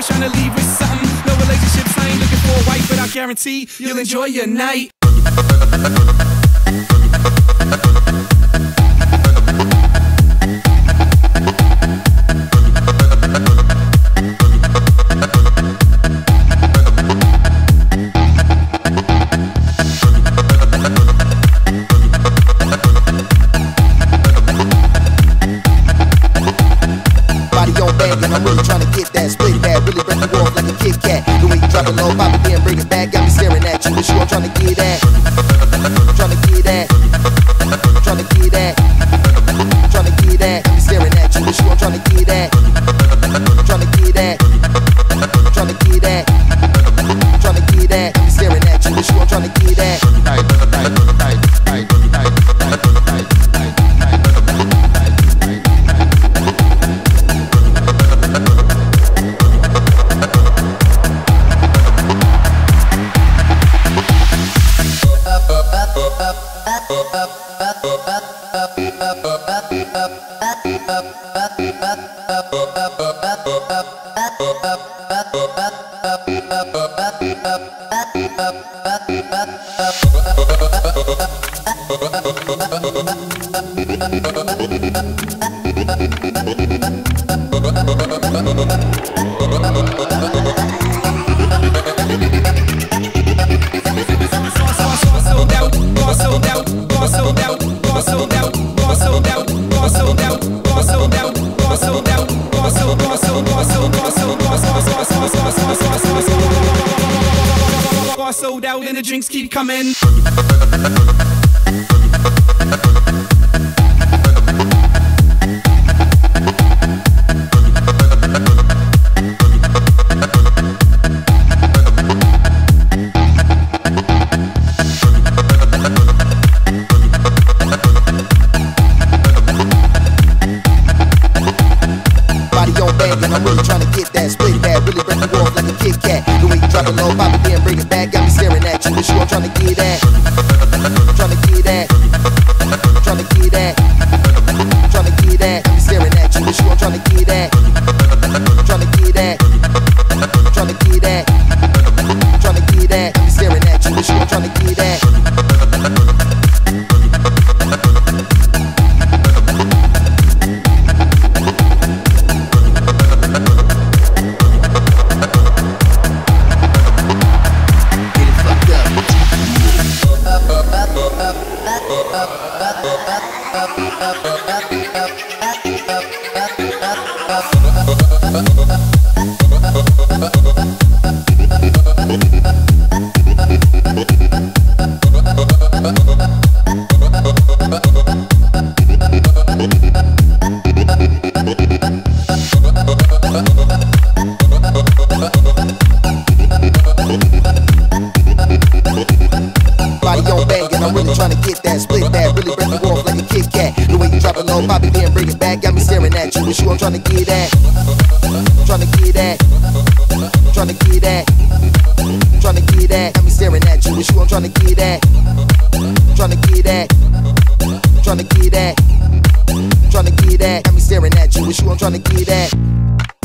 always trying to leave with something. No relationships, I ain't looking for a wife, but I guarantee you'll enjoy your night. I'm really trying to get that split that. Really break you off like a Kit Kat. The way you drop it low, pop it, then bring it back. Got me staring at you. This you I'm trying to get at. Thank Sold out and the drinks keep coming. Pop then bring it back. Got me staring at you. This you I'm trying to get at. Body on bang, and I'm really trying to get that split Me you. This you I'm trying to get at. Trying to get at. Trying to get at. Trying to get at. Got me staring at you. I'm trying to get at. Trying to get at. Trying to get at. Trying to get at. Got me staring at you. I'm trying to get at.